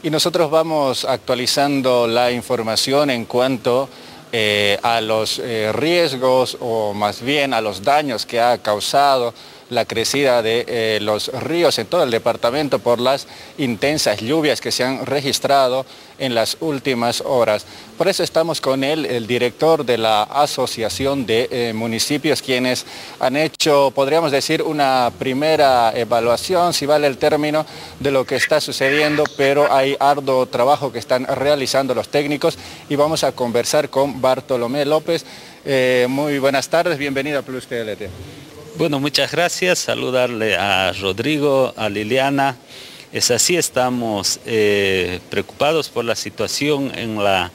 Y nosotros vamos actualizando la información en cuanto eh, a los eh, riesgos o más bien a los daños que ha causado la crecida de eh, los ríos en todo el departamento por las intensas lluvias que se han registrado en las últimas horas. Por eso estamos con él, el director de la Asociación de eh, Municipios, quienes han hecho, podríamos decir, una primera evaluación, si vale el término, de lo que está sucediendo, pero hay arduo trabajo que están realizando los técnicos y vamos a conversar con Bartolomé López. Eh, muy buenas tardes, bienvenido a Plus TLT. Bueno, muchas gracias. Saludarle a Rodrigo, a Liliana. Es así, estamos eh, preocupados por la situación en la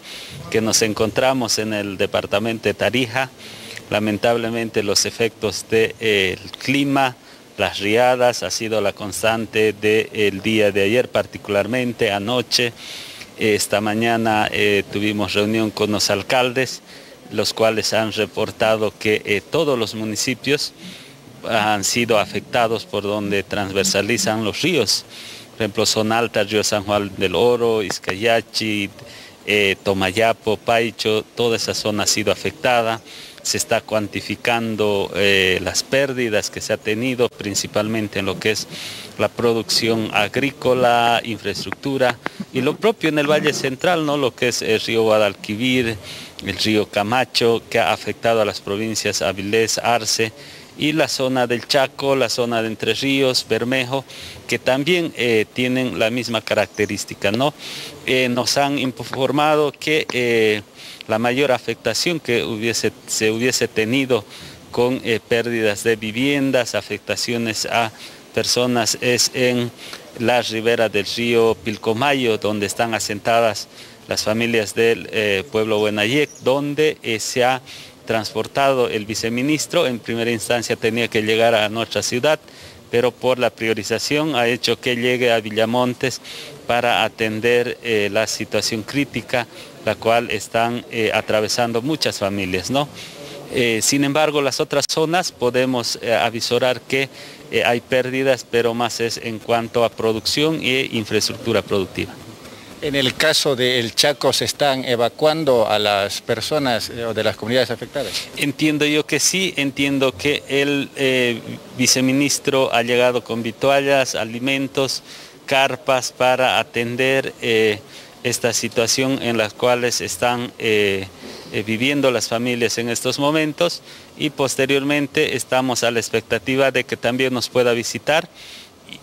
que nos encontramos en el departamento de Tarija. Lamentablemente los efectos del clima, las riadas, ha sido la constante del día de ayer, particularmente anoche. Esta mañana eh, tuvimos reunión con los alcaldes, los cuales han reportado que eh, todos los municipios han sido afectados por donde transversalizan los ríos. Por ejemplo, son altas, río San Juan del Oro, Izcayachi, eh, Tomayapo, Paicho, toda esa zona ha sido afectada. Se está cuantificando eh, las pérdidas que se ha tenido, principalmente en lo que es la producción agrícola, infraestructura y lo propio en el Valle Central, ¿no? lo que es el río Guadalquivir, el río Camacho, que ha afectado a las provincias Avilés, Arce y la zona del Chaco, la zona de Entre Ríos, Bermejo, que también eh, tienen la misma característica. ¿no? Eh, nos han informado que eh, la mayor afectación que hubiese, se hubiese tenido con pérdidas de viviendas, afectaciones a personas es en la ribera del río Pilcomayo, donde están asentadas las familias del pueblo Buenayec, donde se ha transportado el viceministro, en primera instancia tenía que llegar a nuestra ciudad, pero por la priorización ha hecho que llegue a Villamontes para atender eh, la situación crítica, la cual están eh, atravesando muchas familias. ¿no? Eh, sin embargo, las otras zonas podemos avisorar que hay pérdidas, pero más es en cuanto a producción e infraestructura productiva. En el caso del Chaco, ¿se están evacuando a las personas eh, de las comunidades afectadas? Entiendo yo que sí, entiendo que el eh, viceministro ha llegado con vituallas, alimentos, carpas para atender eh, esta situación en las cuales están viviendo las familias en estos momentos y posteriormente estamos a la expectativa de que también nos pueda visitar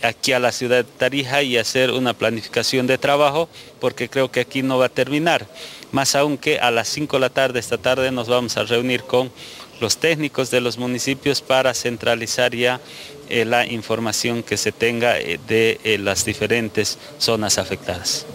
aquí a la ciudad de Tarija y hacer una planificación de trabajo porque creo que aquí no va a terminar. Más aún que a las 5 de la tarde, esta tarde, nos vamos a reunir con los técnicos de los municipios para centralizar ya eh, la información que se tenga eh, de eh, las diferentes zonas afectadas.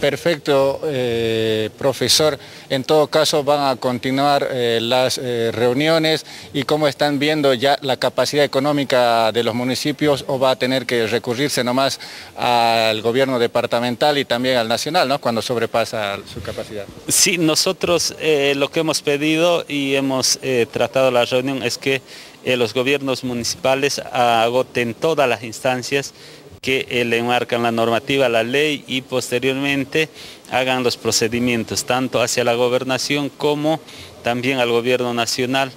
Perfecto, eh, profesor. En todo caso van a continuar eh, las eh, reuniones y cómo están viendo ya la capacidad económica de los municipios o va a tener que recurrirse nomás al gobierno departamental y también al nacional, ¿no? Cuando sobrepasa su capacidad. Sí, nosotros lo que hemos pedido y hemos tratado la reunión es que los gobiernos municipales agoten todas las instancias que eh, le enmarcan la normativa, la ley y posteriormente hagan los procedimientos tanto hacia la gobernación como también al gobierno nacional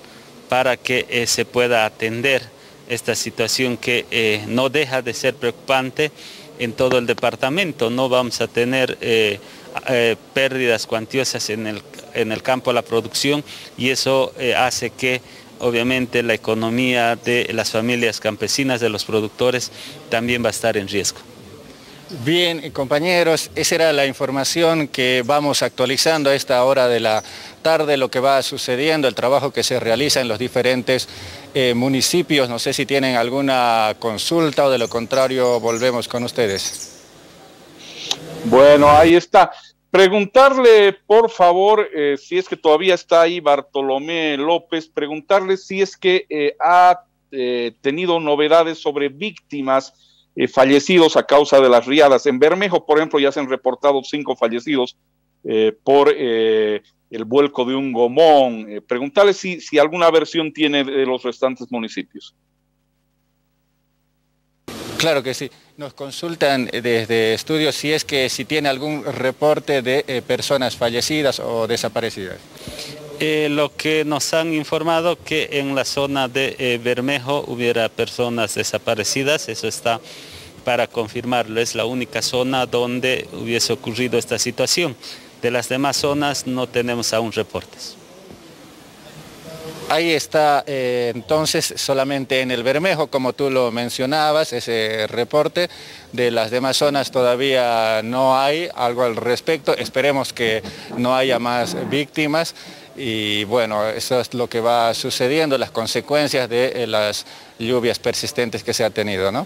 para que eh, se pueda atender esta situación que eh, no deja de ser preocupante en todo el departamento. No vamos a tener pérdidas cuantiosas en el, en el campo de la producción y eso hace que obviamente la economía de las familias campesinas, de los productores, también va a estar en riesgo. Bien, compañeros, esa era la información que vamos actualizando a esta hora de la tarde, lo que va sucediendo, el trabajo que se realiza en los diferentes eh, municipios. No sé si tienen alguna consulta o de lo contrario volvemos con ustedes. Bueno, ahí está. Preguntarle, por favor, eh, si es que todavía está ahí Bartolomé López, preguntarle si es que eh, ha eh, tenido novedades sobre víctimas fallecidos a causa de las riadas. En Bermejo, por ejemplo, ya se han reportado cinco fallecidos por el vuelco de un gomón. preguntarle si alguna versión tiene de los restantes municipios. Claro que sí. Nos consultan desde estudios si es que si tiene algún reporte de eh, personas fallecidas o desaparecidas. Eh, lo que nos han informado que en la zona de eh, Bermejo hubiera personas desaparecidas, eso está para confirmarlo, es la única zona donde hubiese ocurrido esta situación. De las demás zonas no tenemos aún reportes. Ahí está eh, entonces solamente en el Bermejo, como tú lo mencionabas, ese reporte. De las demás zonas todavía no hay algo al respecto. Esperemos que no haya más víctimas. Y bueno, eso es lo que va sucediendo, las consecuencias de eh, las lluvias persistentes que se ha tenido, ¿no?